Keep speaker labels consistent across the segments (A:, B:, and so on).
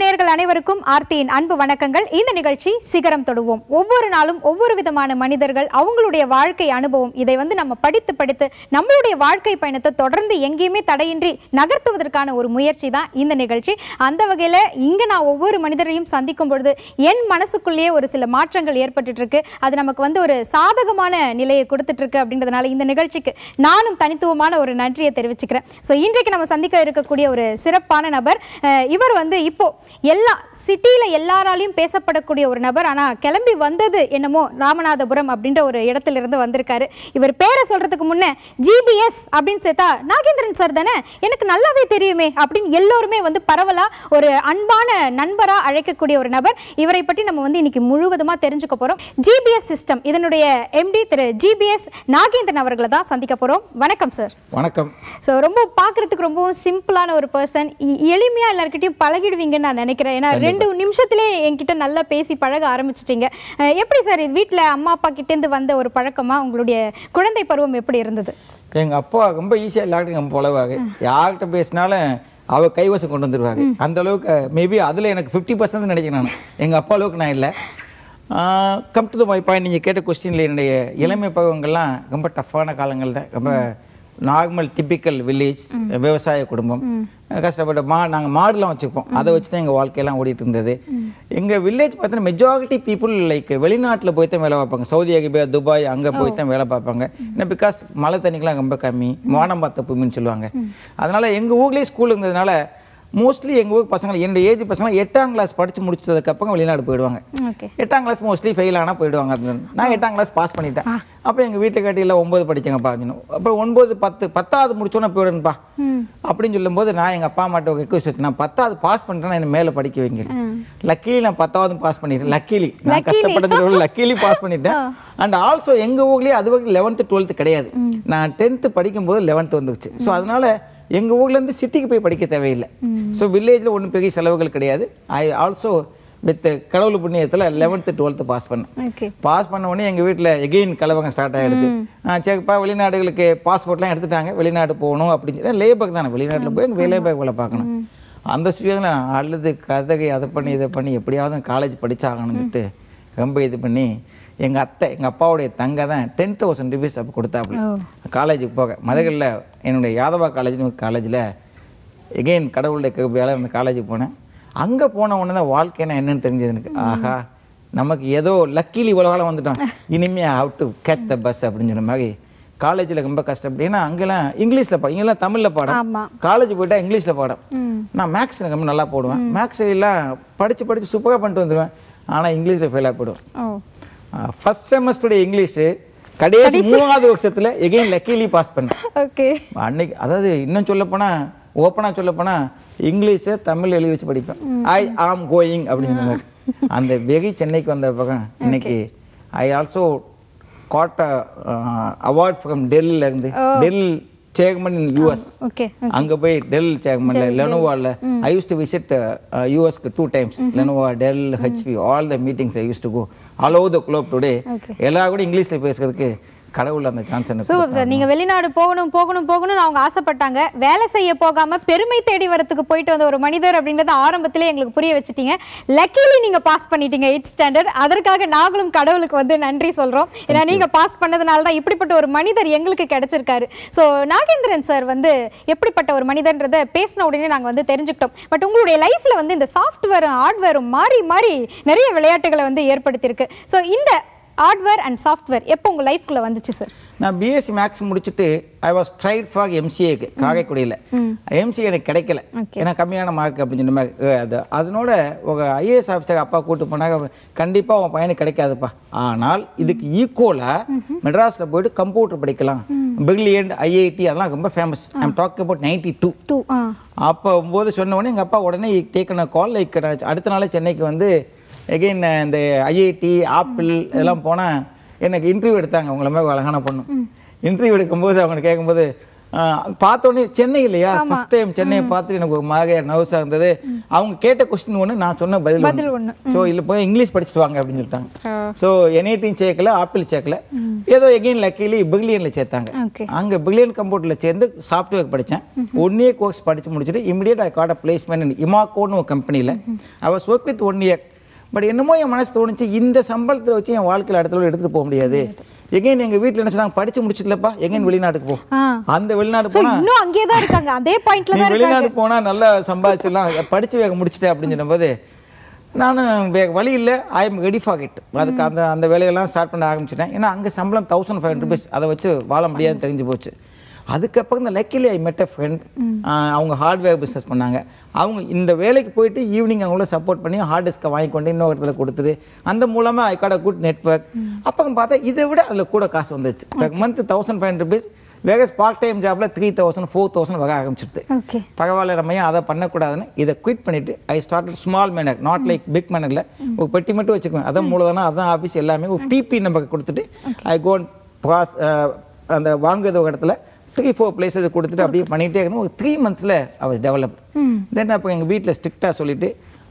A: நேர்கள் அனைவருக்கும் ஆர்த்தியின் அன்பு வணக்கங்கள். இந்த நிகழ்ச்சி சிகரம் தொடுவோம். ஒவ்வொரு நாளும் ஒவ்வொரு விதமான மனிதர்கள் அவங்களுடைய வாழ்க்கை அனுபவம் இதை வந்து நம்ம படித்து படித்து நம்மளுடைய வாழ்க்கை பயணத்தை தொடர்ந்து எங்கேயுமே தடையின்றி நகர்த்துவதற்கான ஒரு முயற்சி தான் இந்த நிகழ்ச்சி. அந்த வகையில் இங்கே நான் ஒவ்வொரு மனிதரையும் சந்திக்கும் பொழுது என் மனசுக்குள்ளேயே ஒரு சில மாற்றங்கள் ஏற்பட்டு இருக்கு அது நமக்கு வந்து ஒரு சாதகமான நிலையை கொடுத்துட்டு இருக்கு அப்படின்றதுனால இந்த நிகழ்ச்சிக்கு நானும் தனித்துவமான ஒரு நன்றியை தெரிவிச்சுக்கிறேன். ஸோ இன்றைக்கு நம்ம சந்திக்க இருக்கக்கூடிய ஒரு சிறப்பான நபர் இவர் வந்து இப்போ எல்லா சிட்டியில எல்லாராலையும் பேசப்படக்கூடிய ஒரு நபர். ஆனா கிளம்பி வந்தது என்னமோ ராமநாதபுரம் அப்படின்ற ஒரு இடத்துல இருந்து வந்திருக்காரு. இவர் பேரை சொல்றதுக்கு முன்னே ஜிபிஎஸ் அப்படின்னு சேர்த்தா நாகேந்திரன் சார் தானே? எனக்கு நல்லாவே தெரியுமே அப்படின்னு எல்லோருமே வந்து பரவலா ஒரு அன்பான நண்பரா அழைக்கக்கூடிய ஒரு நபர். இவரை பற்றி நம்ம வந்து இன்னைக்கு முழுவதுமா தெரிஞ்சுக்க போறோம். ஜிபிஎஸ் சிஸ்டம் இதனுடைய எம்டி திரு ஜிபிஎஸ் நாகேந்திரன் அவர்களை தான் சந்திக்க போறோம். வணக்கம் சார்.
B: வணக்கம்.
A: ஸோ ரொம்ப பார்க்கறதுக்கு ரொம்பவும் சிம்பிளான ஒரு பர்சன் எளிமையாக எல்லாருக்கிட்டையும் பழகிடுவீங்கன்னு நான் நினைக்கிறேன். ஏன்னா ரெண்டு நிமிஷத்துலேயே என்கிட்ட நல்லா பேசி பழக ஆரம்பிச்சிட்டீங்க. எப்படி சார் வீட்டில் அம்மா அப்பா கிட்டேருந்து வந்த ஒரு பழக்கமா உங்களுடைய குழந்தை பருவம் எப்படி இருந்தது?
B: எங்கள் அப்பா ரொம்ப ஈஸியாக எல்லாருக்கும் நம்ம புலவாங்க யார்கிட்ட பேசினாலும் அவ கைவசம் கொண்டு வந்துருவாங்க அந்த அளவுக்கு மேபி அதில் எனக்கு ஃபிஃப்டி பர்சன்ட் நினைக்கிறேன் நான். எங்கள் அப்பா அளவுக்கு நான் இல்லை. Come to the my point நீங்கள் கேட்ட கொஸ்டினில் என்னுடைய இளமை பருவங்கள்லாம் ரொம்ப டஃப்பான காலங்கள் தான் ரொம்ப நார்மல் டிப்பிக்கல் வில்லேஜ் விவசாய குடும்பம். கஷ்டப்பட்டு மா நாங்கள் மாடுலாம் வச்சுப்போம் அதை வச்சு தான் எங்கள் வாழ்க்கையெல்லாம் ஓடிட்டு இருந்தது எங்கள் வில்லேஜ் பார்த்தீங்கன்னா மெஜாரிட்டி பீப்புள் லைக் வெளிநாட்டில் போய் தான் வேலை பார்ப்பாங்க. சவுதி அரேபியா துபாய் அங்கே போய் தான் வேலை பார்ப்பாங்க. ஏன்னா பிகாஸ் மழை தண்ணிக்கெலாம் ரொம்ப கம்மி. வானம் பார்த்த பூமின்னு சொல்லுவாங்க. அதனால் எங்கள் ஊர்லேயே ஸ்கூல் இருந்ததுனால மோஸ்ட்லி எங்கள் ஊர் பசங்க என்னோட ஏஜ் பசங்க எட்டாம் கிளாஸ் படித்து முடிச்சதுக்கப்புறம் வெளிநாடு போயிடுவாங்க. எட்டாம் கிளாஸ் மோஸ்ட்லி ஃபெயில் ஆனால் போயிடுவாங்க அப்படின்னு. நான் எட்டாம் கிளாஸ் பாஸ் பண்ணிட்டேன். அப்போ எங்கள் வீட்டு கட்டியில் ஒம்பது படிச்சேங்கப்பா அப்படின்னு. அப்புறம் ஒன்பது பத்து பத்தாவது முடிச்சோன்னே போயிடுன்ப்பா அப்படின்னு சொல்லும்போது நான் எங்கள் அப்பா அம்மாட்ட ஒரு ரெக்வஸ்ட் வச்சு நான் பத்தாவது பாஸ் பண்ணிட்டேன் என்ன மேலே படிக்க வைங்க. லக்கீலி நான் பத்தாவது பாஸ் பண்ணிட்டேன். லக்கீலி நான் கஷ்டப்பட்டது லக்கீலி பாஸ் பண்ணிட்டேன். அண்ட் ஆல்சோ எங்கள் ஊர்லேயே அது வரைக்கும் லெவன்த்து டுவெல்த்து கிடையாது. நான் டென்த்து படிக்கும்போது லெவன்த்து வந்துச்சு. ஸோ அதனால எங்கள் ஊர்லேருந்து சிட்டிக்கு போய் படிக்க தேவையில்லை. ஸோ வில்லேஜில் ஒன்றும் பெரிய செலவுகள் கிடையாது. ஐ ஆல்சோ வித் கடவுள் புண்ணியத்தில் லெவன்த்து டுவெல்த்து பாஸ் பண்ணேன். பாஸ் பண்ண உடனே எங்கள் வீட்டில் எகெயின் கலவகம் ஸ்டார்ட் ஆகிடுது சரிப்பா வெளிநாடுகளுக்கு பாஸ்போர்ட்லாம் எடுத்துட்டாங்க. வெளிநாடு போகணும் அப்படின்னு சொல்லி லேபக் தானே. வெளிநாட்டில் போய் எங்கள் லேபக் வேலை பார்க்கணும். அந்த சுச்சுவேஷனில் நான் அழுது கதகை அதை பண்ணி இதை பண்ணி எப்படியாவது காலேஜ் படிச்சாகணும்னுட்டு ரொம்ப இது பண்ணி எங்கள் அத்தை எங்கள் அப்பாவுடைய தங்க தான் டென் தௌசண்ட் ருபீஸ் அப்போ கொடுத்தாப்புல. காலேஜுக்கு போக. மதுரையில் என்னுடைய யாதவா காலேஜ்னு காலேஜில் எகெயின் கடவுளுடைய கிருபையால அந்த காலேஜுக்கு போனேன். அங்கே போன உடனே தான் வாழ்க்கைனா என்னன்னு தெரிஞ்சது எனக்கு. ஆஹா நமக்கு ஏதோ லக்கிலி இவ்வளோ காலம் வந்துட்டோம். இனிமே how to catch the bus அப்படின்னு சொன்ன மாதிரி காலேஜில் ரொம்ப கஷ்டப்பட்டு ஏன்னா அங்கெல்லாம் இங்கிலீஷில் பாடம் இங்கெல்லாம் தமிழில் பாடம். காலேஜ் போயிட்டா இங்கிலீஷில் பாடம். நான் மேக்ஸ் ரொம்ப நல்லா போடுவேன். மேக்ஸ் எல்லாம் படித்து படித்து சூப்பராக பண்ணிட்டு வந்துடுவேன் ஆனால் இங்கிலீஷில் ஃபெயிலாக போயிடுவேன்
A: ஓ
B: ஃபர்ஸ்ட் செமஸ்டருடைய இங்கிலீஷு கடைசி மூணாவது வருஷத்தில் எகெயின் லக்கிலி பாஸ் பண்ணேன்
A: ஓகே
B: அன்னைக்கு அதாவது இன்னும் சொல்ல போனா ஓப்பனாக சொல்ல போனா இங்கிலீஷை தமிழ் எழுதி வச்சு படிப்பேன். ஐ ஆம் கோயிங் அப்படிங்கிற மாதிரி. அந்த வெகி சென்னைக்கு வந்த பக்கம் இன்னைக்கு I also got award from டெல்லியில் இருந்து. டெல் சேர்மன் இன் யூஎஸ் அங்க போய் டெல் சேர்மன்ல லெனோவால I use to visit யூஎஸ்க்கு two times Lenovo Dell HP all the meetings I use to go all over the globe today எல்லா கூட இங்கிலீஷ்ல பேசுறதுக்கு கடவுள் அந்த சான்ஸ் எனக்கு
A: சூப்பர் சார். நீங்க வெளிநாடு போகணும் போகணும் போகணும்னு அவங்க ஆசைப்பட்டாங்க. வேலை செய்ய போகாம பெருமை தேடி வரதுக்கு போயிட்டு வந்த ஒரு மனிதர் அப்படின்றத ஆரம்பத்திலே எங்களுக்கு புரிய வச்சுட்டீங்க. லக்கிலி நீங்க பாஸ் பண்ணிட்டீங்க எயிட் ஸ்டாண்டர்ட் அதற்காக நாங்களும் கடவுளுக்கு வந்து நன்றி சொல்றோம். ஏன்னா நீங்க பாஸ் பண்ணதுனால தான் இப்படிப்பட்ட ஒரு மனிதர் எங்களுக்கு கிடைச்சிருக்காரு. ஸோ நாகேந்திரன் சார் வந்து எப்படிப்பட்ட ஒரு மனிதன்றதை பேசின உடனே நாங்க வந்து தெரிஞ்சுக்கிட்டோம். பட் உங்களுடைய லைஃப்ல வந்து இந்த சாஃப்ட்வேரும் ஹார்ட்வேரும் மாறி மாறி நிறைய விளையாட்டுகளை வந்து ஏற்படுத்தியிருக்கு. ஸோ இந்த ஹார்ட்வேர் அண்ட் சாஃப்ட்வேர் எப்போ உங்க லைஃப்குள்ள வந்துச்சு சார்
B: நான் பிஎஸ்சி மேக்ஸ் முடிச்சுட்டு ஐ வாஸ் ட்ரைட் ஃபார் எம்சிஏக்கு காரைக்குடியில். எம்சிஏ எனக்கு கிடைக்கல. ஏன்னா கம்மியான மார்க் அப்படின்னு சொன்ன அது அதனோட ஒரு ஐஏஎஸ் ஆஃபீஸர் அப்பா கூட்டு போனாங்க. கண்டிப்பாக உன் பையனுக்கு கிடைக்காதுப்பா. ஆனால் இதுக்கு ஈக்குவலாக மெட்ராஸில் போயிட்டு கம்ப்யூட்டர் படிக்கலாம். பிரில்லியன்ட் ஐஐடி அதெல்லாம் ரொம்ப famous I'm talk about ninety two
A: two
B: அப்போ போது சொன்ன உடனே எங்கள் அப்பா உடனே டேக்கன கால் லைக் அடுத்த நாளே சென்னைக்கு வந்து எகெயின் இந்த ஐஐடி ஆப்பிள் இதெல்லாம் போனால் எனக்கு இன்டர்வியூ எடுத்தாங்க. உங்களை மாதிரி அழகான பொண்ணு. இன்டர்வியூ எடுக்கும்போது அவங்க கேட்கும்போது பார்த்தோன்னே சென்னை இல்லையா? ஃபர்ஸ்ட் டைம் சென்னையை பார்த்துட்டு எனக்கு ஒரு மாதிரி நர்வஸாக இருந்தது. அவங்க கேட்ட கொஸ்டின் ஒன்று நான் சொன்ன பதில் ஒன்று. ஸோ இல்லை போய் இங்கிலீஷ் படிச்சுட்டு வாங்க அப்படின்னு சொல்லிட்டாங்க. ஸோ என்ஐடியும் சேர்க்கல ஆப்பிள் சேர்க்கல. ஏதோ எகெயின் லக்கிலி பிகிலியனில் சேர்த்தாங்க. அங்கே பில்லியன் கம்ப்யூட்டரில் சேர்ந்து சாஃப்ட்வேர் படித்தேன் ஒன் இயர் கோர்ஸ் படித்து முடிச்சுட்டு immediate I got a placement இமாக்கோன்னு ஒரு கம்பெனியில் I was work with one year but என்னமோ என் மனசு தோணுச்சு இந்த சம்பளத்தில் வச்சு என் வாழ்க்கையில் அடுத்த எடுத்துகிட்டு போக முடியாது. எகைன் எங்கள் வீட்டில் என்ன சொன்னாங்க படித்து முடிச்சிட்டலப்பா எகைன் வெளிநாட்டுக்கு போ. அந்த வெளிநாடு போனா
A: இன்னும் அங்கேயே தான் இருக்காங்க. அதே பாயிண்ட்ல தான் இருக்காங்க.
B: வெளிநாடு போனா நல்லா சம்பாதிச்சிடலாம். படிச்சு வேக முடிச்சிட்டேன் அப்படின்னு சொன்னபோது நானும் வேக வழி இல்லை. I am ready for it அதுக்கு அந்த அந்த வேலையெல்லாம் ஸ்டார்ட் பண்ண ஆரம்பிச்சிட்டேன். ஏன்னா அங்கே சம்பளம் தௌசண்ட் ஃபைவ் ஹண்ட்ரட் ருபீஸ் அதை வச்சு வாழ முடியாதுன்னு தெரிஞ்சு போச்சு. அதுக்கப்புறம் இந்த luckily I met a friend அவங்க ஹார்ட்வேர் பிஸ்னஸ் பண்ணாங்க. அவங்க இந்த வேலைக்கு போயிட்டு ஈவினிங் அவங்கள சப்போர்ட் பண்ணி ஹார்ட் டிஸ்கை வாங்கி கொண்டு இன்னொரு இடத்துல கொடுத்தது. அந்த மூலமாக I got a good network அப்புறம் பார்த்தா இதை விட அதில் கூட காசு வந்துச்சு. Month thousand five hundred rupees wages part time ஜாப்ல த்ரீ தௌசண்ட் ஃபோர் தௌசண்ட் வர ஆரம்பிச்சிடுது பரவாயில்ல நம்ம ஏன் அதை பண்ணக்கூடாதுன்னு இதை குவிட் பண்ணிட்டு I start small manner not like big மேனரில் ஒரு பெட்டி மட்டும் வச்சுக்குவேன். அதான் மூலதானம் அதான் ஆஃபீஸ் எல்லாமே. ஒரு பிபி நம்பருக்கு கொடுத்துட்டு ஐ கோன் பாஸ் அந்த வாங்குறது ஒரு இடத்துல த்ரீ ஃபோர் பிளேஸஸ் கொடுத்துட்டு அப்படியே பண்ணிகிட்டே இருந்தோம் ஒரு த்ரீ மந்த்ஸில் அவர் டெவலப் தென் அப்போ எங்கள் வீட்டில் ஸ்ட்ரிக்டாக சொல்லிட்டு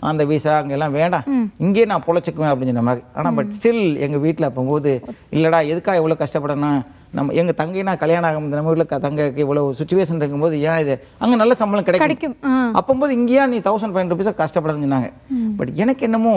B: அந்த விசா அங்கெல்லாம் வேண்டாம். இங்கேயே நான் பொழைச்சிக்குவேன் அப்படின்னு சொன்ன மாதிரி. ஆனால் பட் ஸ்டில் எங்கள் வீட்டில் போகும்போது இல்லைடா எதுக்காக இவ்வளோ கஷ்டப்படணும்? நம்ம எங்கள் தங்கைனா கல்யாணம் ஆகும் நம்ம வீட்டில் தங்கைக்கு இவ்வளோ சுச்சுவேஷன் இருக்கும்போது ஏன் இது? அங்கே நல்ல சம்பளம் கிடைக்கும். அப்போது இங்கேயா நீ தௌசண்ட் ஃபைவ் ருபீஸாக கஷ்டப்படணும்னு சொன்னாங்க. பட் எனக்கு என்னமோ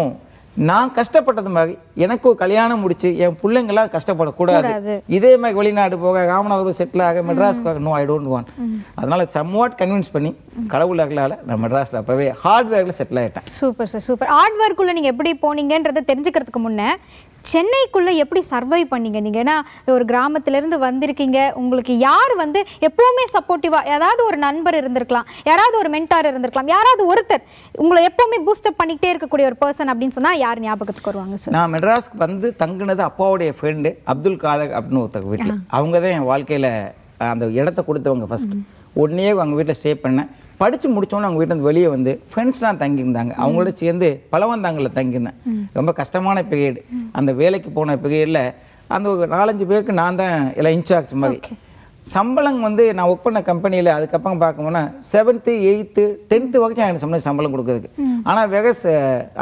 B: நான் கஷ்டப்பட்டது மாதிரி எனக்கு ஒரு கல்யாணம் முடிச்சு என் பிள்ளைங்களாம் கஷ்டப்படக்கூடாது.
A: கூடாது.
B: இதே மாதிரி வெளிநாடு போக ராமநாதபுரம் செட்டில் ஆக மெட்ராஸ் போக நோ ஐ டோன்ட் வாண்ட் அதனால சம்வாட் கன்வின்ஸ் பண்ணி கடவுள் அகலால் நான் மெட்ராஸில் அப்போவே ஹார்ட்வேரில் செட்டில் ஆகிட்டேன்
A: சூப்பர் சார் சூப்பர் ஹார்ட் ஒர்க்குள்ள நீங்க எப்படி போனீங்கன்றதை தெரிஞ்சுக்கிறதுக்கு முன்ன சென்னைக்குள்ள எப்படி சர்வை பண்ணீங்க? நீங்க ஏன்னா ஒரு கிராமத்துல இருந்து வந்திருக்கீங்க. உங்களுக்கு யார் வந்து எப்பவுமே சப்போர்ட்டிவா யாராவது ஒரு நண்பர் இருந்திருக்கலாம். யாராவது ஒரு மென்டார் இருந்திருக்கலாம். யாராவது ஒருத்தர் உங்களை எப்பவுமே பூஸ்டப் பண்ணிக்கிட்டே இருக்கக்கூடிய ஒரு பர்சன் அப்படின்னு சொன்னா யார் ஞாபகத்துக்கு வருவாங்க சார்
B: நான் மெட்ராஸ்க்கு வந்து தங்குனது அப்பாவுடைய ஃப்ரெண்டு அப்துல் காதர் அப்படின்னு ஒருத்தர் வீட்டில். அவங்க தான் என் வாழ்க்கையில் அந்த இடத்த கொடுத்தவங்க ஃபர்ஸ்ட் உடனே அவங்க வீட்டில் ஸ்டே பண்ணேன். படித்து முடிச்சோன்னே அவங்க வீட்டில் வெளியே வந்து ஃப்ரெண்ட்ஸ்லாம் தங்கியிருந்தாங்க. அவங்களோட சேர்ந்து பழவந்தாங்களில் தங்கியிருந்தேன். ரொம்ப கஷ்டமான பீரியட் அந்த வேலைக்கு போன பீரியடில் அந்த ஒரு நாலஞ்சு பேருக்கு நான் தான் எல்லாம் இன்சார்ஜ் மாதிரி. சம்பளம் வந்து நான் ஒர்க் பண்ண கம்பெனியில் அதுக்கப்புறம் பார்க்கணும்னா செவன்த்து எயித்து டென்த்து வரைக்கும் எனக்கு சம்பளம் சம்பளம் கொடுக்குறதுக்கு. ஆனால் வெகஸ்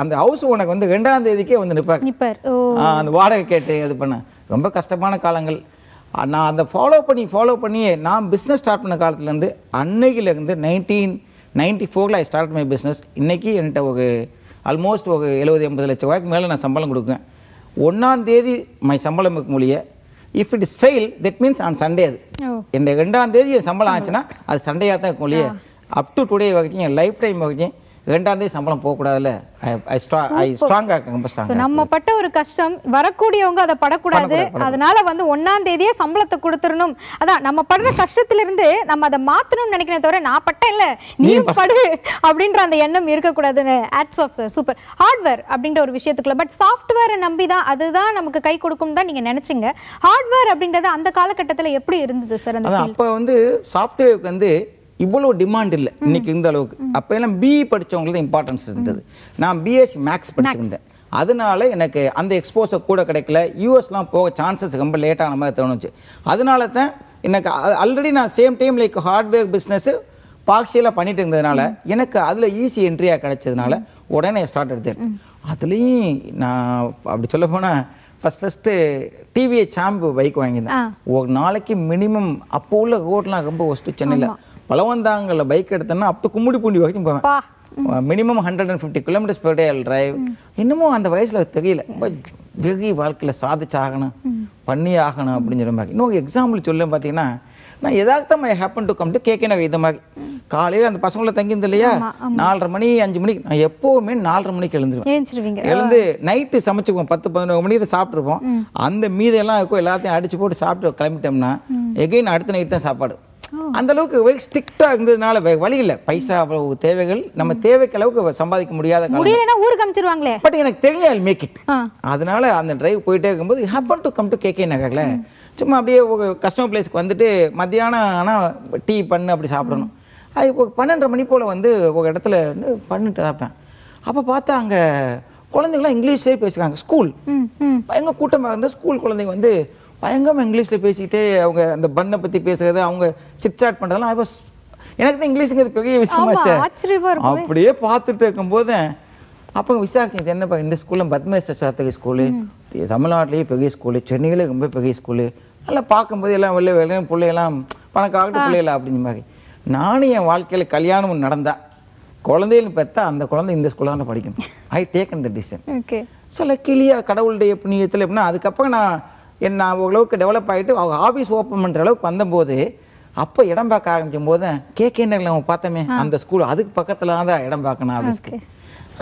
B: அந்த ஹவுஸ் ஓனருக்கு வந்து ரெண்டாம் தேதிக்கே வந்து நிற்பாங்க அந்த வாடகை கேட்டு இது பண்ண ரொம்ப கஷ்டமான காலங்கள். நான் அதை ஃபாலோ பண்ணி ஃபாலோ பண்ணியே நான் பிஸ்னஸ் ஸ்டார்ட் பண்ண காலத்துலேருந்து அன்னையிலேருந்து நைன்டீன் நைன்டி ஃபோரில் ஐ ஸ்டார்ட் மை பிஸ்னஸ் இன்றைக்கி என்கிட்ட ஒரு ஆல்மோஸ்ட் ஒரு எழுபது எண்பது லட்சம் ரூபாய்க்கு மேலே நான் சம்பளம் கொடுக்குறேன். ஒன்றாம் தேதி மை சம்பளம் இருக்கும் மொழிய. If it is fail that means on Sunday அது. இந்த ரெண்டாம் தேதி சம்பளம் ஆச்சுன்னா அது சண்டையாக தான் இருக்கும் இல்லையா அப் டு டுடே வரைக்கும் என் லைஃப் டைம் வரைக்கும் ரெண்டாம் தேதி சம்பளம் போகக்கூடாதுல்ல? ஐ ஸ்ட்ரா ஐ ஸ்ட்ராங்காக ரொம்ப
A: ஸோ
B: ஸ்ட்ராங்காக
A: நம்ம பட்ட ஒரு கஷ்டம் வரக்கூடியவங்க அதை படக்கூடாது. அதனால வந்து ஒன்னாம் தேதியே சம்பளத்தை கொடுத்துடணும். அதான் நம்ம படுற கஷ்டத்துல இருந்து நம்ம அதை மாத்தணும்னு நினைக்கிறத தவிர நான் பட்டேன் இல்ல. நீயும் படு அப்படின்ற அந்த எண்ணம் இருக்கக்கூடாதுன்னு. Hats off sir super hardware அப்படின்ற ஒரு விஷயத்துக்குள்ள பட் சாஃப்ட்வேரை நம்பி தான் அதுதான் நமக்கு கை கொடுக்கும் தான் நீங்க நினைச்சீங்க. ஹார்ட்வேர் அப்படின்றது அந்த காலகட்டத்துல எப்படி இருந்தது சார் அந்த
B: அப்போ வந்து சாஃப்ட்வேருக்கு வந்து இவ்வளோ டிமாண்ட் இல்லை. இன்னைக்கு இந்த அளவுக்கு. அப்போ எல்லாம் பிஇ படிச்சவங்களுக்கு தான் இம்பார்ட்டன்ஸ் இருந்தது. நான் பிஎஸ்சி மேக்ஸ் படிச்சிருந்தேன். அதனால எனக்கு அந்த எக்ஸ்போசர் கூட கிடைக்கல. யூஎஸ்லாம் போக சான்சஸ் ரொம்ப லேட்டான மாதிரி தோணுச்சு. அதனால தான் எனக்கு ஆல்ரெடி நான் same time like hardware business பார்ஷியலாக பண்ணிட்டு இருந்ததுனால எனக்கு அதில் ஈஸி என்ட்ரியாக கிடைச்சதுனால உடனே ஸ்டார்ட் எடுத்தேன். அதுலேயும் நான் அப்படி சொல்ல போனால் first first TVS champ bike வாங்கியிருந்தேன். ஒரு நாளைக்கு மினிமம் அப்போ உள்ள ரோட்லாம் ரொம்ப ஒஸ்ட்டு சென்னையில். பழவந்தாங்களில் பைக் எடுத்தேன்னா அப்போ கும்முடி பூண்டி வரைக்கும் போவேன். Minimum hundred and fifty kilometres per day drive இன்னமும் அந்த வயசில் தெரியல. ரொம்ப வெகு வாழ்க்கையில் சாதிச்சாகணும் பண்ணி ஆகணும் அப்படிங்கிற மாதிரி. இன்னொரு எக்ஸாம்பிள் சொல்ல பார்த்தீங்கன்னா நான் எதார்த்தம் I happen to come to கேட்க நகை இந்த மாதிரி. காலையில் அந்த பசங்கள தங்கியிருந்த இல்லையா நாலரை மணி அஞ்சு மணிக்கு. நான் எப்போவுமே நாலரை மணிக்கு எழுந்துருவேன். எழுந்து நைட்டு சமைச்சுக்குவோம். பத்து பதினோரு மணிக்கு இதை சாப்பிட்ருப்போம் அந்த மீதெல்லாம் இருக்கும் எல்லாத்தையும் அடிச்சு போட்டு சாப்பிட்டு கிளம்பிட்டோம்னா எகைன் அடுத்த நைட் தான் சாப்பாடு. அந்த அளவுக்கு ஸ்ட்ரிக்டாக இருந்ததுனால வழி இல்லை. பைசா அவ்வளவு தேவைகள். நம்ம தேவைக்கு அளவுக்கு சம்பாதிக்க முடியாத
A: ஊருக்கு அமிச்சிருவாங்களே.
B: பட் எனக்கு தெரியும் ஐ மேக் இட் அதனால அந்த டிரைவ் போயிட்டே இருக்கும்போது happen to come to K K நகரில். சும்மா அப்படியே கஸ்டமர் பிளேஸ்க்கு வந்துட்டு மத்தியானம் ஆனால் டீ பண்ணு அப்படி சாப்பிடணும். அது இப்போ பன்னெண்டரை மணி போல் வந்து ஒரு இடத்துல வந்து பண்ணிட்டு சாப்பிட்டேன். அப்போ பார்த்தா அங்கே குழந்தைங்களாம் இங்கிலீஷ்லேயே பேசுகிறாங்க ஸ்கூல் பயங்கர கூட்டமாக இருந்தால் ஸ்கூல் குழந்தைங்க வந்து பயங்கரமாக இங்கிலீஷில் பேசிக்கிட்டே அவங்க அந்த பண்ணை பற்றி பேசுறது அவங்க சிட் சாட் பண்ணுறதெல்லாம் ஐ வாஸ் எனக்கு தான் இங்கிலீஷுங்கிறது பெரிய விஷயமாச்சே. அப்படியே பார்த்துட்டு இருக்கும்போது அப்போ விசாரிச்சு இது என்னப்பா இந்த ஸ்கூலில் பத்மேஸ்வர் சாத்தகி ஸ்கூலு தமிழ்நாட்டிலேயே பெரிய ஸ்கூலு சென்னையிலே ரொம்ப பெரிய ஸ்கூலு நல்லா பார்க்கும்போது எல்லாம் வெளில வெளியே பிள்ளையெல்லாம் பணக்காகட்டு பிள்ளைகளா அப்படிங்கிற மாதிரி. நானும் என் வாழ்க்கையில் கல்யாணம் நடந்தா குழந்தைகள் பெற்றா அந்த குழந்தை இந்த ஸ்கூலில் தான் படிக்கணும். I taken the decision so லக்கிலியா கடவுளுடைய புண்ணியத்தில் எப்படின்னா அதுக்கப்புறம் நான் என்ன ஓரளவுக்கு டெவலப் ஆகிட்டு அவங்க ஆஃபீஸ் ஓப்பன் பண்ணுற அளவுக்கு வந்தபோது அப்போ இடம் பார்க்க ஆரம்பிக்கும் போது கேகே நகரில் நம்ம பார்த்தோமே அந்த ஸ்கூல் அதுக்கு பக்கத்தில் தான் இடம் பார்க்கணும் ஆஃபீஸ்க்கு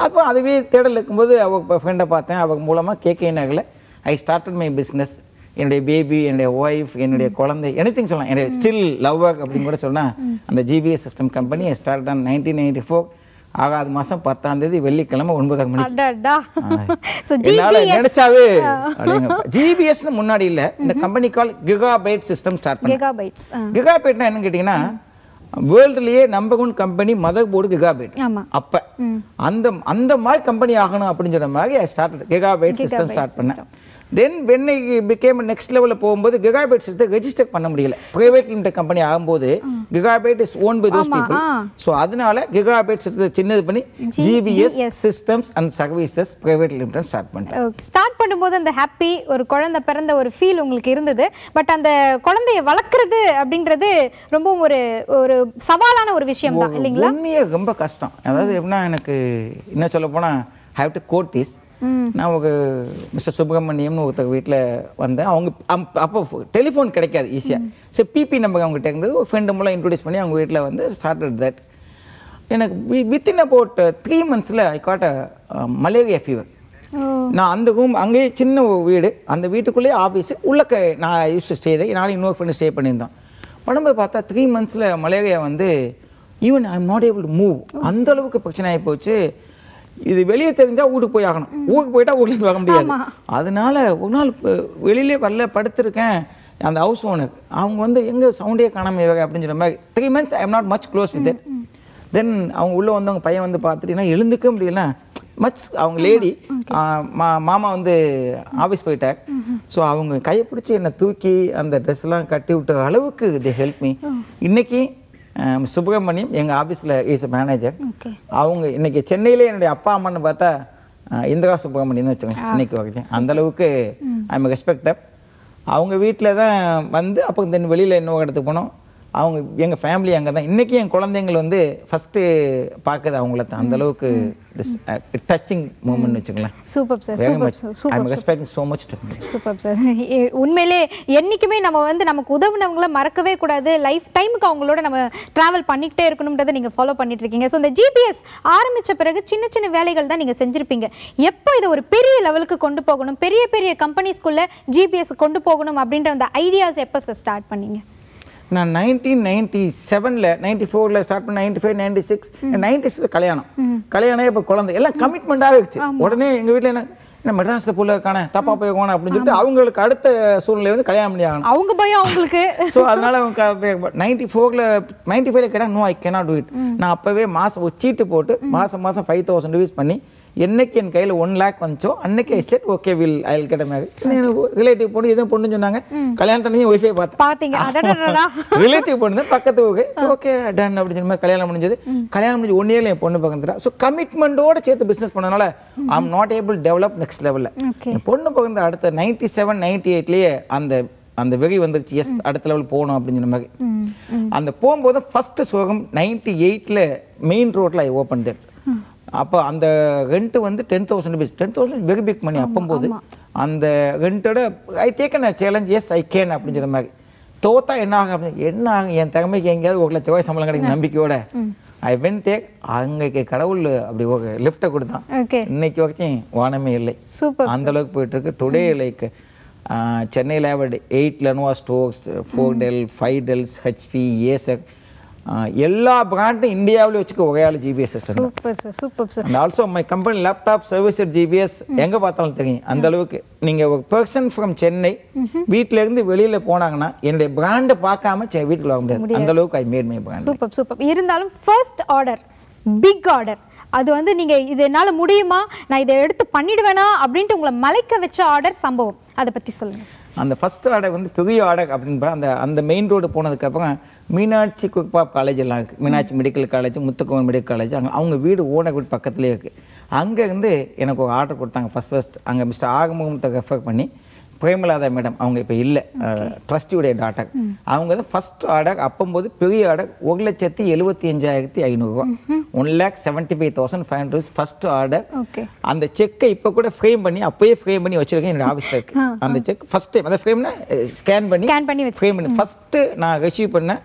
B: அப்போ அதுவே தேடல் இருக்கும்போது அவங்க ஃப்ரெண்டை பார்த்தேன் அவங்க மூலமாக கேகே நகரில் ஐ ஸ்டார்டட் மை பிஸ்னஸ் என்னுடைய பேபி என்னுடைய ஒய்ஃப் என்னுடைய குழந்தை எனிதிங் சொல்லலாம். என்னுடைய ஸ்டில் லவ் ஒர்க் அப்படின்னு கூட சொல்லலாம். அந்த GPS system company start on nineteen ninety four ஆகாத மாதம் பத்தாம் தேதி வெள்ளிக்கிழமை ஒன்பதாம் மணிக்கு. நினைச்சாவே ஜிபிஎஸ்னு முன்னாடி இல்ல. இந்த company call gigabyte system start பண்ண கிகாபைட்னா என்னன்னு கேட்டிங்கன்னா வேர்ல்டுலயே number one company motherboard gigabyte அப்ப அந்த அந்த மாதிரி கம்பெனி ஆகணும் அப்படின்னு சொன்ன மாதிரி I start gigabyte system start பண்ணேன். தென் ஐ பிகேம் நெக்ஸ்ட் லெவலில் போகும்போது கிகாபைட் சிஸ்டத்தை ரெஜிஸ்டர் பண்ண முடியல. பிரைவேட் லிமிடெட் கம்பெனி ஆகும்போது gigabyte is own by those people. So அதனால கிகாபைட் சிஸ்டத்தை சின்னது பண்ணி GPS systems and services private limited start பண்ணிட்டேன்
A: ஸ்டார்ட் பண்ணும்போது அந்த ஹாப்பி ஒரு குழந்தை பிறந்த ஒரு ஃபீல் உங்களுக்கு இருந்தது. பட் அந்த குழந்தைய வளர்க்குறது அப்படின்றது ரொம்ப ஒரு ஒரு சவாலான ஒரு விஷயம் தான் இல்லைங்களா?
B: உண்மையே ரொம்ப கஷ்டம். அதாவது எப்படின்னா எனக்கு என்ன சொல்ல போனால் ஹேவ் டு கோட் திஸ் நான் ஒரு மிஸ்டர் சுப்பிரமணியம்னு ஒருத்தர் வீட்டில் வந்தேன். அவங்க அம்- அப்போ டெலிஃபோன் கிடைக்காது ஈஸியாக சரி பிபி நம்பர் அவங்ககிட்ட இருந்தது. ஒரு ஃப்ரெண்டு மூலம் இன்ட்ரடியூஸ் பண்ணி அவங்க வீட்டில் வந்து ஸ்டார்டட் தட் எனக்கு within about three மந்த்ஸில் I got a malaria fever நான் அந்த ரூம் அங்கேயே சின்ன ஒரு வீடு. அந்த வீட்டுக்குள்ளேயே ஆஃபீஸு உள்ளக்க நான் யூஸ் ஸ்டே நானும் இன்னொரு ஃப்ரெண்டு ஸ்டே பண்ணியிருந்தோம். பண்ணும்போது பார்த்தா த்ரீ மந்த்ஸில் மலேரியா வந்து even I am not able to move அந்த அளவுக்கு பிரச்சனை ஆகி போச்சு. இது வெளியே தெரிஞ்சால் வீட்டுக்கு போய் ஆகணும். ஊருக்கு போயிட்டா வீட்டுக்கு வர முடியாது. அதனால ஒரு நாள் வெளியிலே வரல படுத்திருக்கேன். அந்த ஹவுஸ் ஓனர் அவங்க வந்து எங்கே சவுண்டே காணாம இவங்க அப்படின்னு சொன்ன மாதிரி three months I am not much close with then அவங்க உள்ளே வந்தவங்க பையன் வந்து பார்த்துட்டு "என்னால எழுந்துக்க முடியல? மச் அவங்க லேடி மாமா வந்து ஆஃபீஸ் போயிட்டார். ஸோ அவங்க கையை பிடிச்சி என்னை தூக்கி அந்த ட்ரெஸ்லாம் கட்டி விட்ட அளவுக்கு தி ஹெல்ப் மீ இன்னைக்கு அஹ், சுப்பிரமணியம் எங்கள் ஆஃபீஸில் இஸ் மேனேஜர் அவங்க இன்னைக்கு சென்னையிலே என்னுடைய அப்பா அம்மான்னு பார்த்தா இந்திரா சுப்பிரமணியன் வச்சுக்கோங்க. இன்னைக்கு வரைக்கும். அந்த அளவுக்கு ஐ எம் ரெஸ்பெக்ட் அவங்க வீட்டில் தான் வந்து அப்போ தென் வெளியில் இன்னொரு இடத்துக்கு போனோம். அவங்க எங்கள் ஃபேமிலி அங்கே தான். இன்றைக்கி என் குழந்தைங்கள் வந்து ஃபஸ்ட்டு பார்க்குது அவங்கள தான். அந்த அளவுக்கு டச்சிங் மூமெண்ட் வச்சுக்கலாம்
A: super sir super
B: respecting so much to
A: super sir. உண்மையிலே என்னைக்குமே நம்ம வந்து நமக்கு உதவுனவங்கள மறக்கவே கூடாது. லைஃப் டைமுக்கு அவங்களோட நம்ம டிராவல் பண்ணிக்கிட்டே இருக்கணுன்றதை நீங்கள் ஃபாலோ பண்ணிட்டு இருக்கீங்க. ஸோ இந்த ஜிபிஎஸ் ஆரம்பிச்ச பிறகு சின்ன சின்ன வேலைகள் தான் நீங்கள் செஞ்சிருப்பீங்க. எப்போ இதை ஒரு பெரிய லெவலுக்கு கொண்டு போகணும்? பெரிய பெரிய கம்பெனிஸ்குள்ள ஜிபிஎஸ் கொண்டு போகணும் அப்படின்ற அந்த ஐடியாஸ் எப்போ சார் ஸ்டார்ட் பண்ணீங்க?
B: நான் நைன்டீன் நைன்டி செவனில் நைன்டி ஃபோரில் ஸ்டார்ட் பண்ண ninety five ninety six ninety six கல்யாணம். கல்யாணம் இப்போ குழந்தை. எல்லாம் கமிட்மெண்ட்டாகவே வச்சு உடனே எங்கள் வீட்டில் என்ன என்ன மெட்ராஸில் புள்ள காண தப்பா போய் போகணும் அப்படின்னு சொல்லிட்டு அவங்களுக்கு அடுத்த சூழ்நிலை வந்து கல்யாணம் பண்ணி ஆகணும்.
A: அவங்க பயம் அவங்களுக்கு.
B: ஸோ அதனால அவங்க நைன்டி ஃபோரில் நைன்டி ஃபைவ்ல கேட்டால் no I cannot do it நான் அப்போவே மாதம் ஒரு சீட்டு போட்டு மாதம் மாதம் ஃபைவ் தௌசண்ட் ருபீஸ் பண்ணி என்னைக்கு என் கையில் ஒன் லேக் வந்துச்சோ அன்னைக்கு I said okay will I get marry relative பொண்ணு எதுவும் பொண்ணு சொன்னாங்க. கல்யாணத்துலேயும் ஒய்ஃபை பார்த்தேன். ரிலேட்டிவ் பொண்ணு பக்கத்து ஓகே ஓகே டன் அப்படின்னு சொன்ன கல்யாணம் முடிஞ்சது. கல்யாணம் முடிஞ்சு ஒன் இயர்ல என் பொண்ணு பக்கத்துல ஸோ கமிட்மெண்ட்டோட சேர்த்து பிஸ்னஸ் பண்ணனால I am not able develop next லெவலில். என் பொண்ணு பக்கத்துல அடுத்த நைன்டி செவன் நைன்டி எயிட்லேயே அந்த அந்த வெறி வந்துருச்சு. எஸ் அடுத்த லெவல் போகணும் அப்படின்னு சொன்ன மாதிரி. அந்த போகும்போது ஃபர்ஸ்ட் சோகம் நைன்டி எயிட்டில் மெயின் ரோட்டில் ஐ ஓப்பன் தட் அப்போ அந்த ரெண்ட் வந்து ten thousand rupees ten thousand very big money அப்பம்போது. அந்த ரெண்டோட I taken challenge yes I can சொன்ன மாதிரி. தோத்தா என்ன ஆகும் அப்படின்னு என்ன ஆகும்? என் திறமைக்கு எங்கேயாவது ஒரு லட்ச ரூபாய் சம்பளம் கிடைக்கும் நம்பிக்கையோட. ஐ வென் டேக் அங்கே கடவுள் அப்படி ஒரு லிஃப்ட்டை கொடுத்தான். இன்னைக்கு வரைக்கும் வானமே இல்லை.
A: சூப்பர்.
B: அந்த அளவுக்கு போயிட்டு இருக்கு டுடே லைக் சென்னையில் eight Lenovo stores four Dell five Dells HP Asus எல்லா பிராண்டும் இந்தியாவிலே வச்சுக்க ஒரே ஆள் GPS
A: super sir super sir
B: and also my company laptop service GPS எங்கே பார்த்தாலும் தெரியும். அந்த அளவுக்கு நீங்கள் ஒரு பர்சன் ஃப்ரம் சென்னை வீட்ல இருந்து வெளியில் போனாங்கன்னா என்னுடைய பிராண்டை பார்க்காம செ- வீட்டுக்கு வர முடியாது. அந்த அளவுக்கு I made my brand
A: super super. இருந்தாலும் ஃபர்ஸ்ட் ஆர்டர் பிக் ஆர்டர் அது வந்து நீங்க இது என்னால முடியுமா? நான் இதை எடுத்து பண்ணிடுவேனா? அப்படின்ட்டு உங்களை மலைக்க வச்ச ஆர்டர் சம்பவம். அதை பத்தி சொல்லுங்க.
B: அந்த ஃபஸ்ட் ஆடை வந்து பெரிய ஆடை அப்படின்னு அந்த அந்த மெயின் ரோடு போனதுக்கப்புறம் மீனாட்சி குக்பாப் காலேஜ் எல்லாம் இருக்குது Meenakshi medical college Muthukuman medical college அங்கே அவங்க வீடு ஓன வீடு பக்கத்துலேயே இருக்குது அங்கேருந்து எனக்கு ஒரு ஆர்டர் கொடுத்தாங்க. ஃபஸ்ட் ஃபஸ்ட் அங்கே மிஸ்டர் ஆகமுகத்தை ரெஃபர் பண்ணி பிரேமலாதா மேடம் அவங்க இப்போ இல்லை. ட்ரஸ்டியுடைய டாட்டர் அவங்க தான் ஃபர்ஸ்ட் ஆர்டர் அப்போம்போது பெரிய ஆர்டர் ஒரு லட்சத்தி எழுபத்தி அஞ்சாயிரத்தி ஐநூறுரூவா one lakh seventy five thousand five hundred first order அந்த செக்கை இப்போ கூட ஃப்ரேம் பண்ணி அப்பயே ஃப்ரேம் பண்ணி வச்சிருக்கேன் என்னோட ஆஃபீஸில் இருக்கு. அந்த செக் ஃபர்ஸ்ட் டைம் அந்த ஃப்ரேம்னா ஸ்கேன் பண்ணி. ஃப்ரேம் பண்ணி ஃபஸ்ட்டு நான் ரிசீவ் பண்ணேன்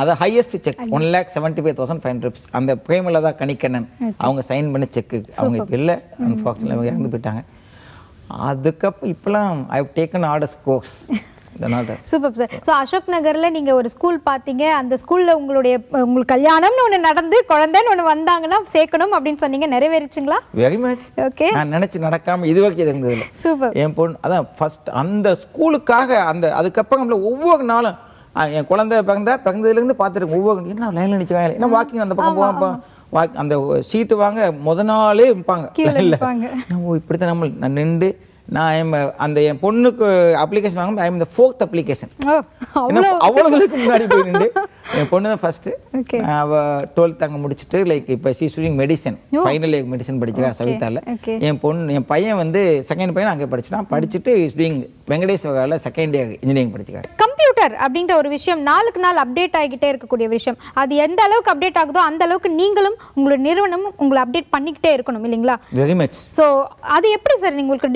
B: அது highest cheque one lakh seventy five thousand five hundred அந்த பிரேமில் தான் கணிக்கண்ணன் அவங்க சைன் பண்ண செக்கு அவங்க இப்போ இல்லை. அன்ஃபார்ச்சுனேட் இறந்து போயிட்டாங்க. அதுக்கப்புறம் இப்போலாம் I have taken orders course
A: super sir so Ashok நகர்ல நீங்க ஒரு ஸ்கூல் பார்த்தீங்க அந்த ஸ்கூல்ல உங்களுடைய உங்களுக்கு கல்யாணம்னு ஒன்று நடந்து குழந்தைன்னு ஒன்று வந்தாங்கன்னா சேர்க்கணும் அப்படின்னு சொன்னீங்க. நிறைவேறிச்சுங்களா?
B: வெரி மச்
A: ஓகே
B: நான் நினச்சி நடக்காம இது வரைக்கும் இது இருந்ததில்லை.
A: சூப்பர்
B: என் பொண்ணு அதான் ஃபர்ஸ்ட் அந்த ஸ்கூலுக்காக அந்த அதுக்கப்புறம் ஒவ்வொரு நாளும் என் குழந்தை பிறந்தா பிறந்ததுலேருந்து பார்த்துருக்கேன் ஒவ்வொரு என்ன லைனில் நிற்கிறாங்க என்ன வாக்கிங் அந்த பக்கம் வாக் அந்த சீட்டு வாங்க முத நாளே இருப்பாங்க
A: கீழே
B: line ல.
A: நிப்பாங்க.
B: நான் ஓ இப்படி தான் நம்ம நான் நின்று நான் எம் அந்த என் பொண்ணுக்கு அப்ளிகேஷன் வாங்க I am the fourth application
A: ஓ அவ்வளோ
B: அவ்வளோ தூரத்துக்கு முன்னாடி போய் நின்று என் பொண்ணு தான் ஃபர்ஸ்ட்
A: Okay.
B: அவ டுவெல்த் அங்கே முடிச்சுட்டு லைக் இப்போ she studying medicine final year medicine சவிதால.
A: okay.
B: என் பொண்ணு என் பையன் வந்து செகண்ட் பையன் அங்கே படிச்சிட்டான். படிச்சுட்டு ஸ்டூடிங் வெங்கடேஸ்வராவில் செகண்ட் இயர் இன்ஜினியரிங் படிச்சிருக்காரு
A: கம்ப்யூட்டர் அப்படின்ற ஒரு விஷயம் நாளுக்கு நாள் அப்டேட் ஆகிக்கிட்டே இருக்கக்கூடிய விஷயம். அது எந்த அளவுக்கு அப்டேட் ஆகுதோ அந்த அளவுக்கு நீங்களும் உங்களோட நிறுவனமும் உங்களை அப்டேட் பண்ணிக்கிட்டே இருக்கணும் இல்லைங்களா?
B: வெரி மச்
A: ஸோ அது எப்படி சார் உங்களுக்கு